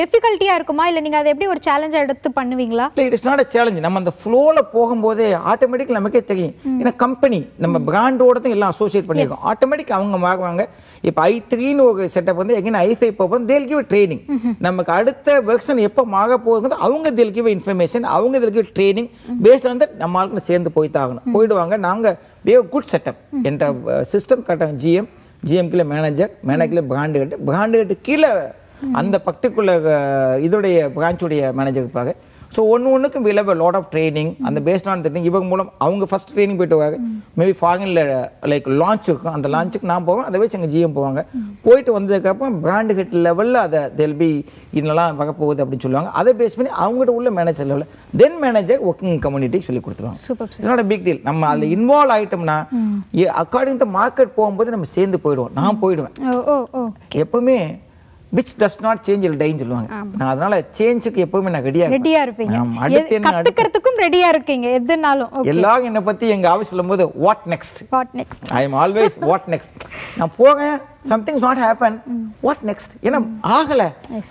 A: டிஃபிகல்ட்டியாக இருக்குமா? இல்லை நீங்கள் அதை எப்படி ஒரு சேலஞ்சாக எடுத்து பண்ணுவீங்களா?
B: இல்லை it is not a challenge நம்ம அந்த ஃப்ளோவில் போகும்போதே ஆட்டோமேட்டிக் நமக்கே தெரியும். ஏன்னா கம்பெனி நம்ம பிராண்டோட தான் எல்லாம் அசோசியேட் பண்ணியிருக்கோம். ஆட்டோமேட்டிக் அவங்க வாங்குவாங்க. இப்போ ஐ த்ரீன்னு ஒரு செட்டப் வந்து எங்கே ஐ ஃபைவ் போகும் தேல் கிவ் ட்ரைனிங் நமக்கு அடுத்த வெர்ஷன் எப்போ மாக போகுது அவங்க தேல் கிவ் இன்ஃபர்மேஷன் அவங்க தேல் கிவ் ட்ரைனிங் பேஸ்ட் வந்து நம்ம ஆளுக்கு சேர்ந்து போய் தான் ஆகணும் போயிடுவாங்க. நாங்கள் வே குட் செட்டப் என்ற சிஸ்டம் கட்டாங்க ஜிஎம் ஜிஎம்கில் மேனேஜர் மேனேஜரில் பிராண்டு கட்டு பிராண்டு கட்டு கீழே அந்த பர்டிகுலர் இதோடைய பிரான்ச்சுடைய மேனேஜர் இருப்பாங்க. ஸோ ஒன்று ஒன்றுக்கும் விலவ லாட் ஆஃப் ட்ரைனிங் அந்த பேஸ்ட் ஆன் ட்ரைனிங் இவங்க மூலம் அவங்க ஃபஸ்ட் ட்ரைனிங் போயிட்டு வருவாங்க. மேபி ஃபாரினில் லைக் லான்ச் இருக்கும். அந்த லான்ச்சுக்கு நான் போவேன் அதை வச்சு எங்கள் ஜிஎம் போவாங்க. போயிட்டு வந்ததுக்கப்புறம் பிராண்டு ஹெட் லெவலில் அதை தெல் பி இதெல்லாம் வரப்போகுது அப்படின்னு சொல்லுவாங்க. அதை பேஸ் பண்ணி அவங்ககிட்ட உள்ள மேனேஜர் லெவலில் தென் மேனேஜர் ஒர்க்கிங் கம்யூனிட்டிக்கு சொல்லி கொடுத்துருவாங்க. நாட் பிக் டீல் நம்ம அதில் இன்வால்வ் ஆகிட்டோம்னா அக்கார்டிங் த மார்க்கெட் போகும்போது நம்ம சேர்ந்து போயிடுவோம். நான் போயிடுவேன்.
A: ஓ ஓ ஓ.
B: எப்பவுமே விச் டஸ் நாட் சேஞ்ச் இல் டைன்னு சொல்லுவாங்க. நான் அதனால சேஞ்சுக்கு எப்பவுமே நான் ரெடியாக
A: ரெடியா இருப்பீங்க.
B: அடுத்து என்ன
A: கத்துக்கிறதுக்கும் ரெடியா இருக்கீங்க. எதுனாலும்.
B: எல்லாரும் என்னை பத்தி எங்க ஆஃபீஸ் சொல்லும்போது what next
A: what next
B: I am always what next நான் போகிறேன் somethings not happen what next ஏன்னா ஆகல.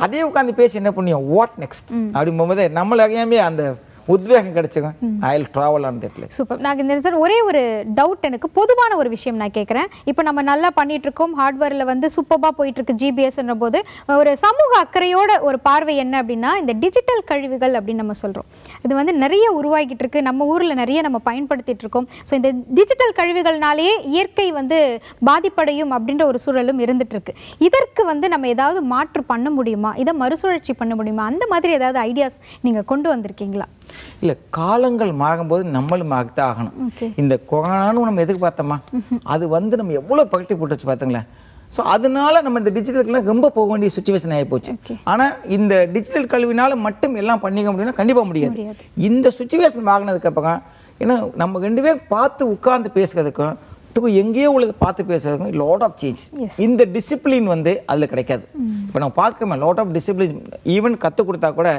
B: அதே உட்காந்து பேசி என்ன பண்ணியோம் வாட் நெக்ஸ்ட் அப்படி போகும்போது நம்மள அறியாமே அந்த உத்வேகம் கிடைச்சிக்கும் I will travel on that
A: super நான் இந்த சார் ஒரே ஒரு டவுட் எனக்கு பொதுவான ஒரு விஷயம் நான் கேட்குறேன். இப்போ நம்ம நல்லா பண்ணிட்டு இருக்கோம் ஹார்ட்வேரில் வந்து சூப்பராக போயிட்டு இருக்கு ஜிபிஎஸ்ன்ற போது ஒரு சமூக அக்கறையோட ஒரு பார்வை என்ன அப்படின்னா இந்த டிஜிட்டல் கழிவுகள் அப்படின்னு நம்ம சொல்கிறோம் இது வந்து நிறைய உருவாகிட்டு இருக்கு நம்ம ஊரில் நிறைய நம்ம பயன்படுத்திட்டு இருக்கோம் ஸோ இந்த டிஜிட்டல் கழிவுகள்னாலேயே இயற்கை வந்து பாதிப்படையும் அப்படின்ற ஒரு சூழலும் இருந்துட்டு இருக்கு இதற்கு வந்து நம்ம ஏதாவது மாற்று பண்ண முடியுமா? இதை மறுசுழற்சி பண்ண முடியுமா? அந்த மாதிரி ஏதாவது ஐடியாஸ் நீங்கள் கொண்டு வந்திருக்கீங்களா?
B: இல்ல காலங்கள் மாறும்போது நம்மளும் மாறித்தான் ஆகணும். இந்த கொரோனான்னு நம்ம எதுக்கு பார்த்தோமா? அது வந்து நம்ம எவ்வளவு பகட்டி போட்டுச்சு பார்த்தீங்களா ஸோ அதனால நம்ம இந்த டிஜிட்டலுக்குலாம் ரொம்ப போக வேண்டிய சுச்சுவேஷன் ஆகி போச்சு.
A: Okay.
B: ஆனா இந்த டிஜிட்டல் கல்வினால மட்டும் எல்லாம் பண்ணிக்க முடியும்னா கண்டிப்பா முடியாது. இந்த சுச்சுவேஷன் மாறினதுக்கு அப்புறம் ஏன்னா நம்ம ரெண்டு பேரும் பார்த்து உட்கார்ந்து பேசுறதுக்கும் துக்கு எங்கேயோ உள்ளது பார்த்து பேசுறதுக்கும் லாட் ஆஃப் சேஞ்ச். இந்த டிசிப்ளின் வந்து அதில் கிடைக்காது. இப்போ நம்ம பார்க்கமே லாட் ஆஃப் டிசிப்ளின் ஈவன் கற்றுக் கொடுத்தா கூட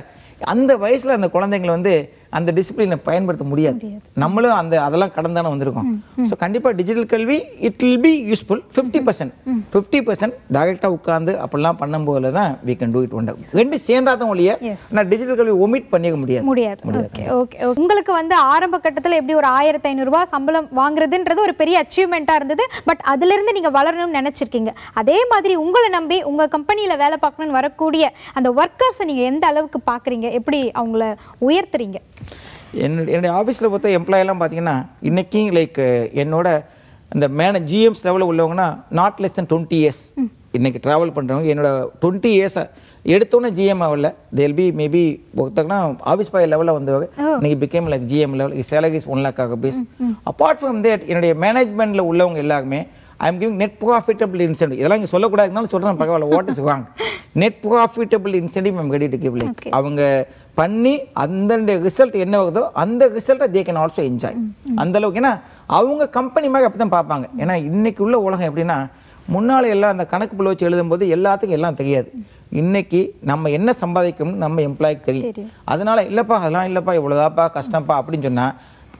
B: அந்த வயசுல அந்த குழந்தைங்களை வந்து அந்த டிசிப்ளினை பயன்படுத்த முடியாது. நம்மளும் அந்த அதெல்லாம் கடந்தானே வந்திருக்கோம். ஸோ கண்டிப்பா டிஜிட்டல் கல்வி it will be useful fifty percent fifty percent டேரெக்டாக உட்காந்து அப்படிலாம் பண்ணும்போது தான் we can do it one ரெண்டு சேர்ந்தா தான் ஒழிய. நான் டிஜிட்டல் கல்வி ஒமிட் பண்ணிக்க முடியாது.
A: முடியாது. ஓகே ஓகே உங்களுக்கு வந்து ஆரம்ப கட்டத்துல எப்படி ஒரு ஆயிரத்தி ஐநூறுரூவா சம்பளம் வாங்குறதுன்றது ஒரு பெரிய அச்சீவ்மெண்ட்டாக இருந்தது. பட் அதிலிருந்து நீங்க வளரணும்னு நினைச்சிருக்கீங்க. அதே மாதிரி உங்களை நம்பி உங்க கம்பெனியில வேலை பார்க்கணும்னு வரக்கூடிய அந்த ஒர்க்கர்ஸை நீங்க எந்த அளவுக்கு பார்க்குறீங்க எப்படி அவங்கள உயர்த்துறீங்க?
B: என்னுடைய என்னுடைய ஆஃபீஸில் பார்த்த எம்ப்ளாயெல்லாம் பார்த்தீங்கன்னா இன்றைக்கி லைக் என்னோட அந்த மேன ஜிஎம்ஸ் லெவலில் உள்ளவங்கன்னா not less than twenty years இன்றைக்கி ட்ராவல் பண்ணுறவங்க என்னோட டுவெண்ட்டி இயர்ஸை எடுத்தோன்னே ஜிஎம் ஆகல. தேல் பி மேபி ஒருத்தங்கன்னா ஆஃபீஸ் பாய் லெவலில் வந்தவங்க இன்னைக்கு became like GM level salaries one lakh rupees apart from that என்னுடைய மேனேஜ்மெண்ட்டில் உள்ளவங்க எல்லாருமே I am giving net profitable incentive இதெல்லாம் இங்கே சொல்லக்கூடாதுனாலும் சொல்கிறேன் பரவாயில்ல வாட் இஸ் வாங்க. நெட் ப்ராஃபிட்டபிள் இன்சென்டிவ் நம்ம ரெடி டு கிவ் லைக். அவங்க பண்ணி அந்தந்த ரிசல்ட் என்ன வருதோ அந்த ரிசல்ட்டை தே கேன் ஆல்சோ என்ஜாய் அந்த அளவுக்கு ஏன்னா அவங்க கம்பெனி மாதிரி அப்படி தான் பார்ப்பாங்க. ஏன்னா இன்னைக்கு உள்ள உலகம் எப்படின்னா முன்னால எல்லாம் அந்த கணக்கு புள்ள வச்சு எழுதும்போது எல்லாத்துக்கும் எல்லாம் தெரியாது. இன்னைக்கு நம்ம என்ன சம்பாதிக்கணும்னு நம்ம எம்ப்ளாய்க்கு தெரியும். அதனால இல்லைப்பா அதெல்லாம் இல்லைப்பா இவ்வளோதாப்பா கஷ்டம்ப்பா அப்படின்னு சொன்னா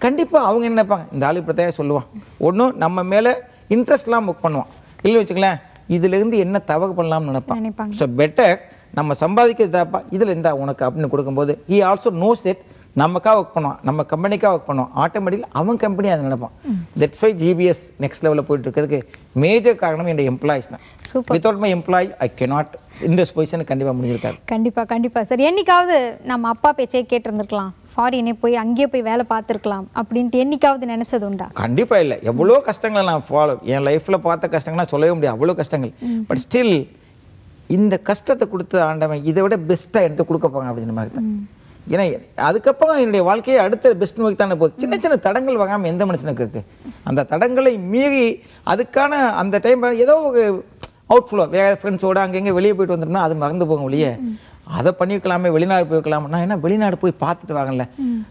B: கண்டிப்பாக அவங்க என்ன நினைப்பாங்க? இந்த ஆளு இப்படித்தான் சொல்லுவான். ஒன்றும் நம்ம மேலே இன்ட்ரெஸ்ட்லாம் புக் பண்ணுவான். இல்லை வச்சுங்களேன் இதுலேருந்து என்ன தவறு பண்ணலாம்னு நினைப்பான். ஸோ பெட்டர் நம்ம சம்பாதிக்கிறது தாப்பா? இதில் இருந்தா உனக்கு அப்படின்னு கொடுக்கும்போது ஈ ஆல்சோ நோஸ் தட் நமக்காக ஒர்க் பண்ணுவான். நம்ம கம்பெனிக்காக ஒர்க் பண்ணுவான். ஆட்டோமேட்டிக்கலி அவன் கம்பெனி அதை நினைப்பான். தட்ஸ் வை ஜிபிஎஸ் நெக்ஸ்ட் லெவலில் போயிட்டு இருக்கிறதுக்கு மேஜர் காரணம் என்னுடைய எம்ப்ளாயிஸ் தான். Without my employee I cannot இந்த பொசிஷன் கண்டிப்பாக முடிஞ்சிருக்காது.
A: கண்டிப்பா கண்டிப்பா. சார் என்னைக்காவது நம்ம அப்பா பேச்சே கேட்டிருந்திருக்கலாம். ஃபாரினே போய் அங்கேயே போய் வேலை பார்த்துருக்கலாம் அப்படின்ட்டு என்னைக்காவது நினைச்சது உண்டா?
B: கண்டிப்பா இல்லை. எவ்வளோ கஷ்டங்களை நான் ஃபாலோ என் லைஃப்பில் பார்த்த கஷ்டங்கள்லாம் சொல்லவே முடியாது. அவ்வளோ கஷ்டங்கள். பட் ஸ்டில் இந்த கஷ்டத்தை கொடுத்த ஆண்டவன் இதை விட பெஸ்ட்டாக எடுத்து கொடுக்க போகிறான் அப்படின்ற மாதிரி தான். ஏன்னா அதுக்கப்புறம் என்னுடைய வாழ்க்கையை அடுத்த பெஸ்ட் நோக்கி தானே போகுது. சின்ன சின்ன தடங்கள் வகாமல் எந்த மனுஷனுக்கு இருக்கு? அந்த தடங்களை மீறி அதுக்கான அந்த டைம் ஏதோ ஒரு அவுட்ஃப்ளோ வேற ஃப்ரெண்ட்ஸோட அங்கங்கே வெளியே போயிட்டு வந்தோம்னா அது மறந்து போகும் ஒழிய அதை பண்ணியிருக்கலாமே வெளிநாடு போயிருக்கலாம். நான் என்ன வெளிநாடு போய் பார்த்துட்டு வாங்கல.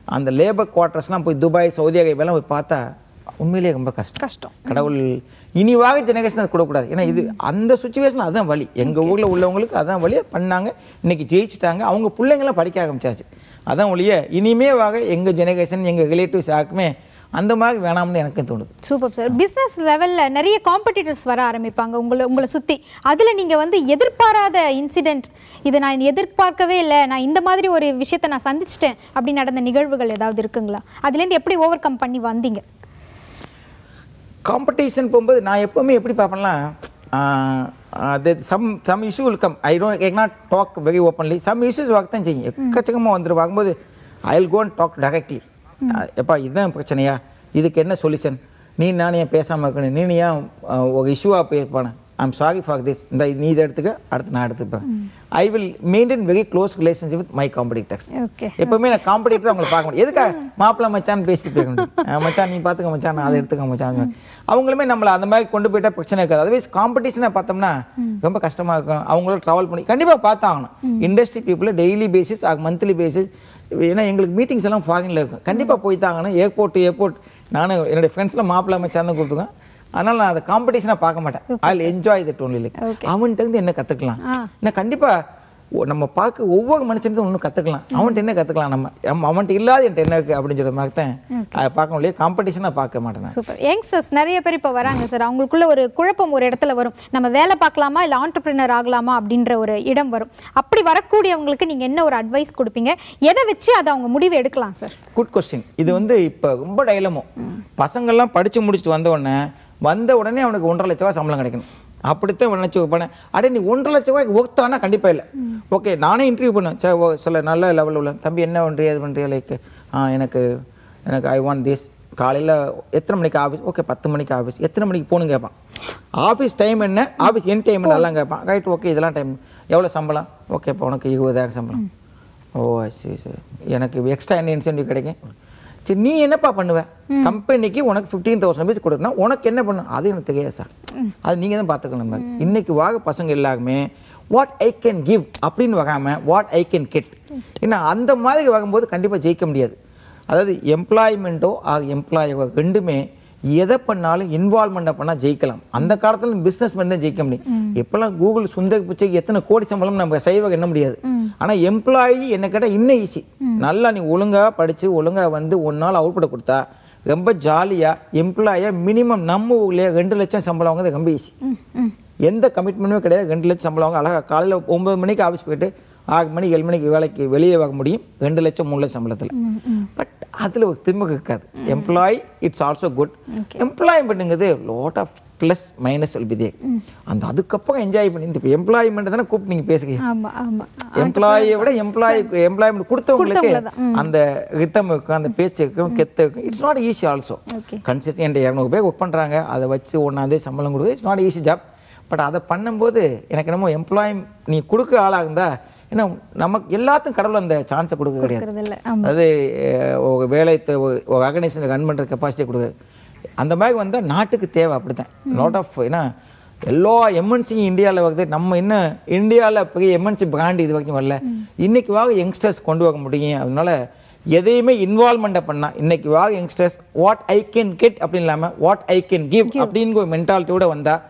B: அந்த லேபர் குவார்ட்டர்ஸ்லாம் போய் துபாய் சவுதி அரேபியாலாம் போய் பார்த்தா உண்மையிலேயே ரொம்ப கஷ்டம்.
A: கஷ்டம்.
B: கடவுள் இனிவாக ஜெனரேஷன் அது கொடுக்கக்கூடாது. ஏன்னா இது அந்த சுச்சுவேஷன் அதுதான் வழி எங்கள் ஊரில் உள்ளவங்களுக்கு அதான் வழி பண்ணாங்க இன்னைக்கு ஜெயிச்சிட்டாங்க. அவங்க பிள்ளைங்களாம் படிக்க ஆரம்பிச்சாச்சு. அதான் ஒழிய இனிமே வாக எங்கள் ஜெனரேஷன் எங்கள் ரிலேட்டிவ்ஸ் யாருக்குமே அந்த மாதிரி வேணாம்னு எனக்கும் தோணுது.
A: சூப்பர் சார் பிஸ்னஸ் லெவலில் நிறைய காம்படிட்டர்ஸ் வர ஆரம்பிப்பாங்க உங்களை உங்களை சுற்றி அதில் நீங்கள் வந்து எதிர்பாராத இன்சிடென்ட் இதை நான் எதிர்பார்க்கவே இல்லை நான் இந்த மாதிரி ஒரு விஷயத்தை நான் சந்திச்சிட்டேன் அப்படி நடந்த நிகழ்வுகள் ஏதாவது இருக்குங்களா? அதுலேருந்து எப்படி ஓவர் கம் பண்ணி வந்தீங்க?
B: காம்படிஷன் போகும்போது நான் எப்போவுமே எப்படி பார்ப்பேன்னா some some issue will come I don't I not talk very openly some issues வாக்கு தான் செய்யும். எக்கச்சக்கமாக வந்துட்டு பார்க்கும்போது I will gonna talk directly எப்பா இதுதான் பிரச்சனையா? இதுக்கு என்ன சொல்யூஷன் நீ நானே ஏன் பேசாமல் இருக்கணும்? நீ ஏன் ஒரு இஷ்யூவாக போயிருப்பானே? ஐம் சாரி ஃபார் திஸ் இந்த நீ இதை எடுத்துக்க அடுத்து நான் எடுத்துப்பேன். I will maintain very close relationship with my competitors எப்பவுமே நான் காம்படிட்டர் அவங்களை பார்க்க முடியும். எதுக்கா மாப்பிள்ளை மச்சான் பேசிட்டு போய் மச்சான் நீ பார்த்துக்க மச்சான் நான் அதை எடுத்துக்க மச்சான். அவங்களுமே நம்மளை அந்த மாதிரி கொண்டு போயிட்டா பிரச்சனை இருக்காது. அதுவே காம்படிஷனை பார்த்தோம்னா ரொம்ப கஷ்டமா இருக்கும். அவங்களோட ட்ராவல் பண்ணி கண்டிப்பாக பார்த்தாகணும். இண்டஸ்ட்ரி பீப்புளை டெய்லி பேசிஸ் மந்த்லி பேசிஸ் ஏன்னா எங்களுக்கு மீட்டிங்ஸ் எல்லாம் ஃபாரினில் இருக்கும். கண்டிப்பாக போய் தாங்கணும் ஏர்போர்ட் ஏர்போர்ட் நானும் என்னுடைய ஃப்ரெண்ட்ஸில் மாப்பிள்ளை மச்சான் தான் கூப்பிட்டுருக்கேன் அதனால் நான் அதை காம்படிஷனை பார்க்க மாட்டேன். I enjoy that only like. அவன்கிட்ட இருந்து என்ன கற்றுக்கலாம்
A: ஆ.
B: ஏன்னா கண்டிப்பாக நம்ம பார்க்க ஒவ்வொரு மனுஷனுக்கும் ஒன்றும் கற்றுக்கலாம் அவன்கிட்ட என்ன கற்றுக்கலாம் நம்ம? நம்ம அவன்கிட்ட இல்லாத என்கிட்ட என்ன இருக்குது அப்படின்னு மாதிரி தான். அதை பார்க்க முடியாது காம்படிஷனாக பார்க்க மாட்டேன்.
A: சூப்பர் யங்ஸ்டர்ஸ் நிறைய பேர் இப்போ வராங்க சார் அவங்களுக்குள்ள ஒரு குழப்பம் ஒரு இடத்துல வரும். நம்ம வேலை பார்க்கலாமா இல்லை ஆண்டர்பிரினர் ஆகலாமா அப்படின்ற ஒரு இடம் வரும். அப்படி வரக்கூடியவங்களுக்கு நீங்கள் என்ன ஒரு அட்வைஸ் கொடுப்பீங்க? எதை வச்சு அதை அவங்க முடிவு எடுக்கலாம் சார்
B: குட் கொஸ்டின் இது வந்து இப்போ ரொம்ப டைலமோ பசங்கள்லாம் படித்து முடிச்சுட்டு வந்த உடனே வந்த உடனே அவனுக்கு ஒன்றரை லட்ச ரூபாய் சம்பளம் கிடைக்கணும். அப்படித்தான் நினச்சி வைப்பானே. அடே நீ ஒன்றரை லட்ச ரூபாய்க்கு ஒர்த்தானா கண்டிப்பாக இல்லை. ஓகே நானே இன்டர்வியூ பண்ணேன். சே ஓ சில நல்ல லெவலில் உள்ள. தம்பி என்ன பண்ணுறிய இது பண்ணுறிய லைக் ஆ எனக்கு எனக்கு ஐ வாண்ட் திஸ் காலையில் எத்தனை மணிக்கு ஆஃபீஸ் ஓகே பத்து மணிக்கு ஆஃபீஸ் எத்தனை மணிக்கு போகணும் கேட்பான். ஆஃபீஸ் டைம் என்ன? ஆஃபீஸ் என் டைம் எல்லாம் கேட்பான். ரைட் ஓகே இதெல்லாம் டைம் எவ்வளோ சம்பளம்? ஓகே இப்போ உனக்கு இருபதாயிரம் சம்பளம். ஓ சரி சரி எனக்கு எக்ஸ்ட்ரா என்ன இன்சென்டிவ் கிடைக்கும். சரி நீ என்னப்பா பண்ணுவ? கம்பெனிக்கு உனக்கு ஃபிஃப்டீன் தௌசண்ட் ருபீஸ் கொடுக்கணும் உனக்கு என்ன பண்ணும் அது எனக்கு தெரியாது சார். அது நீங்கள் தான் பார்த்துக்கணும் இன்னைக்கு வாக பசங்க எல்லாருமே வாட் ஐ கேன் கிவ் அப்படின்னு வகாமல் வாட் ஐ கேன் கெட் ஏன்னா அந்த மாதிரி வரும்போது கண்டிப்பாக ஜெயிக்க முடியாது. அதாவது எம்ப்ளாய்மெண்ட்டோ எம்ப்ளாயோ ரெண்டுமே எதை பண்ணாலும் இன்வால்மெண்ட்டை பண்ணால் ஜெயிக்கலாம். அந்த காலத்துல பிஸ்னஸ் பண்ணி தான் ஜெயிக்க முடியும். இப்போல்லாம் கூகுள் சுந்தர் பிச்சைக்கு எத்தனை கோடி சம்பளம் நம்ம செய்வ எண்ண முடியாது. ஆனால் எம்ப்ளாயி என்ன கேட்டால் இன்னும் ஈஸி நல்லா நீ ஒழுங்கா படித்து ஒழுங்கா வந்து ஒரு நாள் அவுட்புட் கொடுத்தா ரொம்ப ஜாலியாக எம்ப்ளாயாக மினிமம் நம்ம ஊர்லேயே ரெண்டு லட்சம் சம்பளம் வாங்குறது ரொம்ப ஈஸி எந்த கமிட்மெண்ட்டுமே கிடையாது. ரெண்டு லட்சம் சம்பளம் வாங்க அழகாக காலையில் ஒன்பது மணிக்கு ஆஃபீஸ் போயிட்டு ஆறு மணி ஏழு மணிக்கு வேலைக்கு வெளியே வாங்க முடியும். ரெண்டு லட்சம் மூணு லட்சம் சம்பளத்தில். பட் அதில் ஒரு திமுக இருக்காது. Employee it's also good எம்ப்ளாய்மெண்ட்டுங்கிறது lot of plus minus will be there அந்த அதுக்கப்புறம் என்ஜாய் பண்ணி இந்த எம்ப்ளாய்மெண்ட் தானே கூப்பிட்டு நீங்கள் பேசுகிறீங்க எம்ப்ளாயை விட எம்ப்ளாய் எம்ப்ளாய்மெண்ட் கொடுத்தவங்களுக்கு
A: கொடுத்தவங்கள
B: அந்த ரித்தம் இருக்கும் அந்த பேச்சு இருக்கும் கெத்து இருக்கும் it's not easy also. Consistent இரநூறு பேர் ஒர்க் பண்ணுறாங்க அதை வச்சு ஒன்றாந்தே சம்பளம் கொடுக்குது it's not easy job but அதை பண்ணும்போது எனக்கு என்னமோ எம்ப்ளாய் நீ கொடுக்க ஆளாக இருந்தா ஏன்னா நமக்கு எல்லாத்துக்கும் கடவுள் அந்த சான்ஸை கொடுக்க கிடையாது. அதாவது வேலை ஆர்கனைசேஷன் ரன் பண்ணுற கெப்பாசிட்டி கொடுக்குது அந்த மாதிரி வந்தால் நாட்டுக்கு தேவை அப்படி தான் லாட் ஆஃப் ஏன்னா எல்லா எம்என்சி இந்தியாவில் வந்து நம்ம என்ன இந்தியாவில் பெரிய எம்என்சி பிராண்ட் இது வரைக்கும் வரல. இன்னைக்கு வாங்க யங்ஸ்டர்ஸ் கொண்டு வர முடியும் அதனால எதையுமே இன்வால்மெண்ட்டை பண்ணால் இன்னைக்கு வாக youngsters what I can get அப்படின்னு இல்லாமல் வாட் ஐ கேன் கிவ் அப்படிங்கிற ஒரு மென்டாலிட்டியோட வந்தால்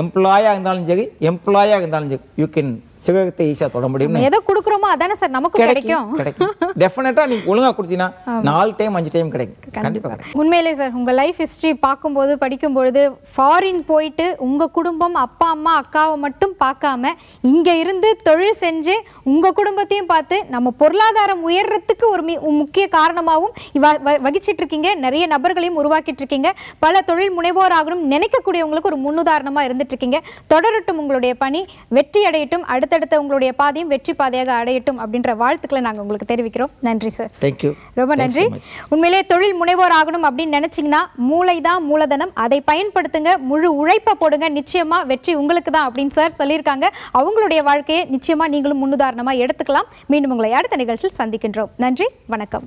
B: எம்ப்ளாயாக இருந்தாலும் சரி எம்ப்ளாயாக இருந்தாலும் சரி யூ கேன் சிவகத்தை ஈஸியாக தொட முடியும்னு
A: எதை கொடுக்குறோமோ அதானே சார் நமக்கும்
B: கிடைக்கும் டெஃபினட்டாக நீங்கள் ஒழுங்காக கொடுத்தீங்கன்னா நாலு டைம் அஞ்சு டைம் கிடைக்கும். கண்டிப்பாக கிடைக்கும்.
A: உண்மையிலே சார் உங்க லைஃப் ஹிஸ்டரி பார்க்கும்போது படிக்கும்பொழுது ஃபாரின் போயிட்டு உங்க குடும்பம் அப்பா அம்மா அக்காவை மட்டும் பார்க்காம இங்க இருந்து தொழில் செஞ்சு உங்க குடும்பத்தையும் பார்த்து நம்ம பொருளாதாரம் உயர்றதுக்கு ஒரு முக்கிய காரணமாகவும் வகிச்சிட்டு இருக்கீங்க. நிறைய நபர்களையும் உருவாக்கிட்டு இருக்கீங்க. பல தொழில் முனைவோர் ஆகணும் நினைக்கக்கூடியவங்களுக்கு ஒரு முன்னுதாரணமா இருந்துட்டு இருக்கீங்க. தொடரட்டும் உங்களுடைய பணி. வெற்றி அடையட்டும். அடுத்தடுத்த உங்களுடைய பாதையும் வெற்றி பாதையாக அடையட்டும் அப்படின்ற வாழ்த்துக்களை நாங்க உங்களுக்கு தெரிவிக்கிறோம். நன்றி சார்
B: தேங்க்யூ
A: ரொம்ப நன்றி. உண்மையிலே தொழில் முனைவோர் ஆகணும் அப்படின்னு நினைச்சீங்கன்னா மூளை தான் மூலதனம். அதை பயன்படுத்துங்க முழு உழைப்பை போடுங்க. நிச்சயமா வெற்றி உங்களுக்கு தான் அப்படின்னு சார் சொல்லியிருக்காங்க. அவங்களுடைய வாழ்க்கையை நிச்சயமா நீங்களும் முன்னுதாரணமா எடுத்துக்கலாம். மீண்டும் உங்களை அடுத்த நிகழ்ச்சியில் சந்திக்கின்றோம். நன்றி வணக்கம்.